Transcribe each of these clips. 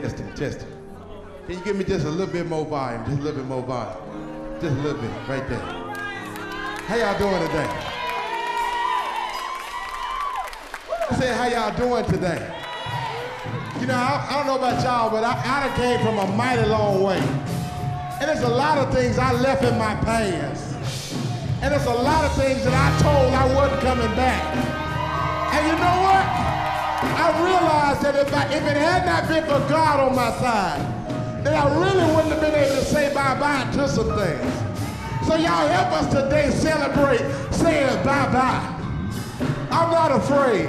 Testing, testing. Can you give me just a little bit more volume? Just a little bit more volume. Just a little bit, right there. How y'all doing today? I said, how y'all doing today? You know, I, I don't know about y'all, but I, I done came from a mighty long way. And there's a lot of things I left in my past. And there's a lot of things that I told I wasn't coming back. And you know what? I that if, I, if it had not been for God on my side, then I really wouldn't have been able to say bye-bye to some things. So y'all help us today celebrate saying bye-bye. I'm not afraid.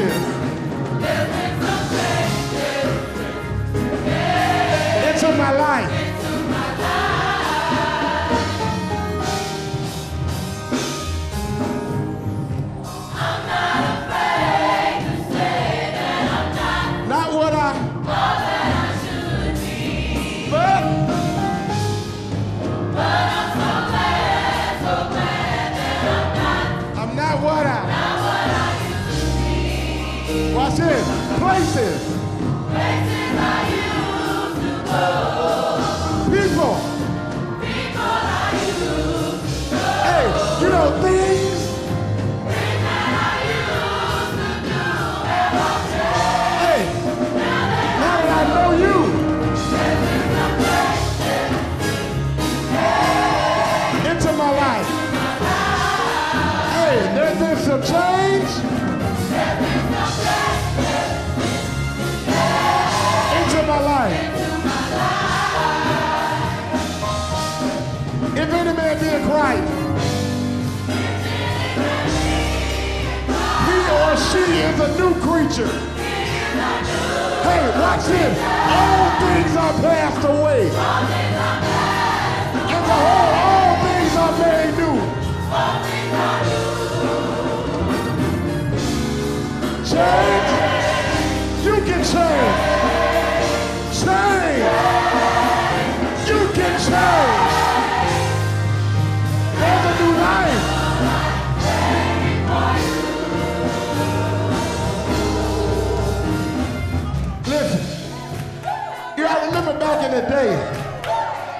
changes. Watch this. Places. People. People I used to go. Hey, you know things. things I used to know. Hey, now that I know you. Life. If any man be in Christ, he or she is a new creature. Hey, watch this. All things are passed away. And behold, all things are made new. Change. You can change. Change. You can change. There's a new life. Listen, you know, I remember back in the day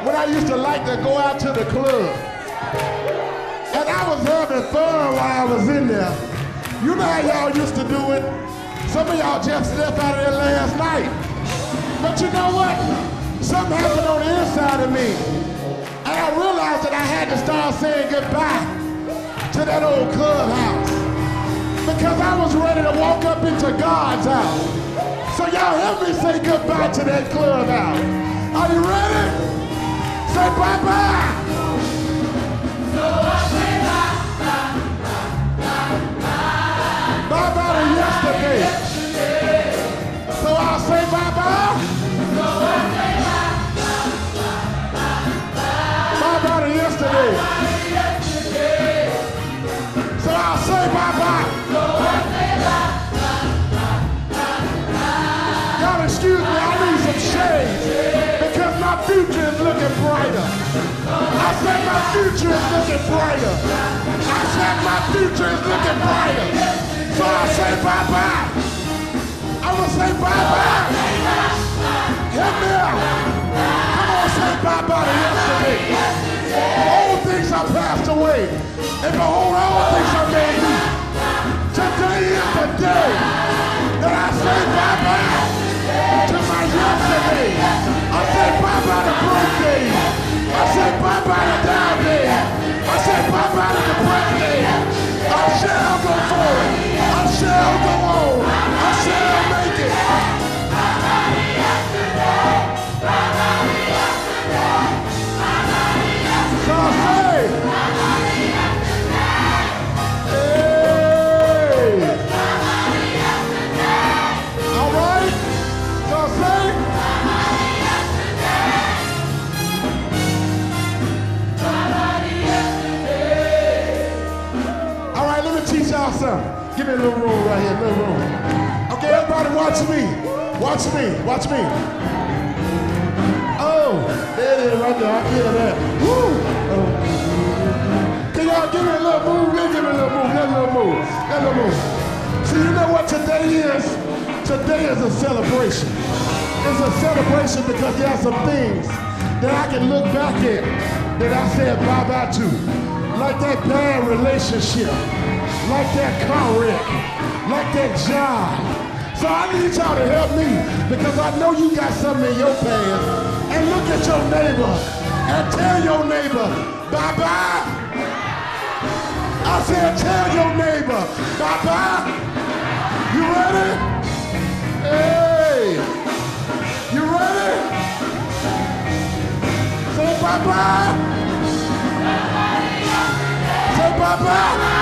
when I used to like to go out to the club. And I was having fun while I was in there. You know how y'all used to do it? Some of y'all just left out of there last night. But you know what? Something happened on the inside of me. And I realized that I had to start saying goodbye to that old clubhouse. Because I was ready to walk up into God's house. So y'all help me say goodbye to that clubhouse. Are you ready? Say bye-bye. My future is looking brighter. I said my future is looking brighter. So I say bye-bye. I'm gonna say bye-bye. Help me out. On, say bye-bye to yesterday. All things are passed away. And behold, all things are made. Today is the day that I say bye-bye to my yesterday. I say bye-bye to watch me. Watch me, watch me. Oh, there it is right there. I hear that. Woo! Oh. Can y'all give me a little move? Let give me a little move. A little move. A little move. See, you know what today is? Today is a celebration. It's a celebration because there are some things that I can look back at that I said bye-bye to. Like that bad relationship, like that car wreck, like that job. So I need y'all to help me because I know you got something in your past. And look at your neighbor and tell your neighbor, bye-bye. I said, tell your neighbor, bye-bye. You ready? Hey, you ready? Say bye-bye. Say bye-bye.